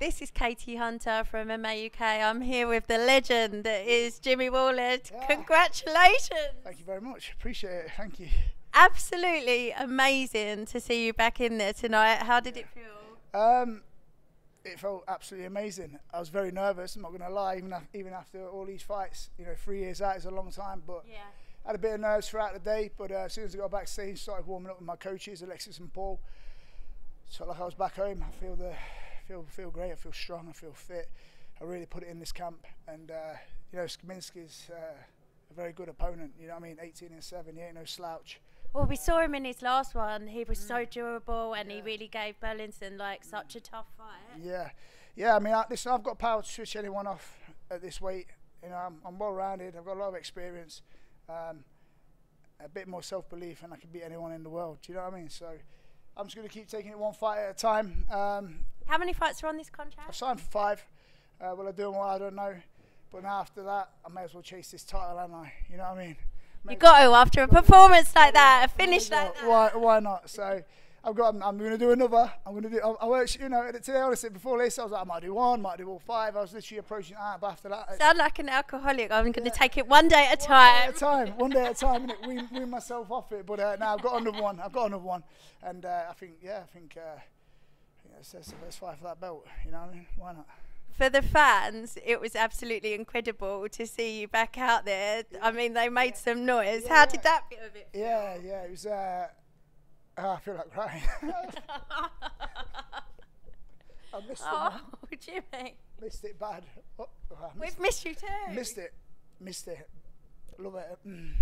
This is Katie Hunter from MMA UK. I'm here with the legend that is Jimmy Wallhead. Yeah. Congratulations! Thank you very much. Appreciate it. Thank you. Absolutely amazing to see you back in there tonight. How did it feel? Um, it felt absolutely amazing. I was very nervous. I'm not going to lie. Even af- even after all these fights, you know, three years out is a long time. But Yeah. I had a bit of nerves throughout the day. But uh, as soon as I got backstage, started warming up with my coaches, Alexis and Paul. Felt like I was back home. I feel the feel feel great. I feel strong. I feel fit. I really put it in this camp. And uh, you know, Skibinski's uh, a very good opponent. You know what I mean? 18 and seven. He ain't no slouch. Well, we saw him in his last one. He was so durable and he really gave Burlington like such a tough fight. Yeah, yeah. I mean, I, listen, I've got power to switch anyone off at this weight. You know, I'm, I'm well rounded. I've got a lot of experience, um, a bit more self belief, and I can beat anyone in the world. Do you know what I mean? So, I'm just going to keep taking it one fight at a time. Um, How many fights are on this contract? I signed for five. Uh, will I do them all? I don't know. But now after that, I may as well chase this title, haven't I? You know what I mean? You got to after a performance like that, a finish like that. Why, why not? So I've got. I'm, I'm going to do another. I'm going to do. I, I was, you know, today honestly before this, I was like, I might do one, might do all five. I was literally approaching that, but after that, Sound like an alcoholic. I'm going to Yeah. take it one day at a time. one day at a time, one day at a time, and wean, wean myself off it. But uh, now I've got another one. I've got another one, and uh, I think, yeah, I think, uh, yeah, it's, it's the best fight for that belt. You know what I mean? Why not? For the fans, it was absolutely incredible to see you back out there. I mean, they made some noise. How did that bit of it feel? Yeah, yeah. It was. Uh, oh, I feel like crying. I missed it. oh. Jimmy. Missed it bad. Oh, oh, I We've missed, missed you too. missed it. Missed it. Love it. Mm.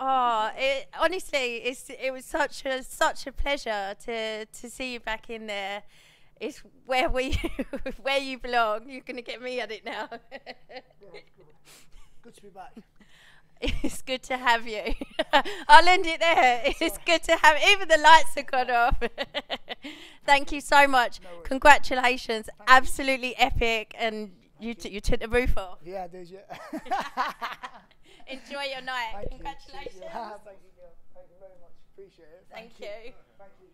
Oh, it, honestly, it's it was such a such a pleasure to to see you back in there. It's where we where you belong. You're gonna get me at it now. Good to be back. it's good to have you. I'll end it there. It's good to have. Even the lights have gone off. Thank you so much. No worries. Congratulations. Absolutely epic, and you t- you took the roof off. Yeah, I did. Yeah. Enjoy your night. Thank you. Congratulations. Thank you, girl. Thank you very much. Appreciate it. Thank you. you. Thank you.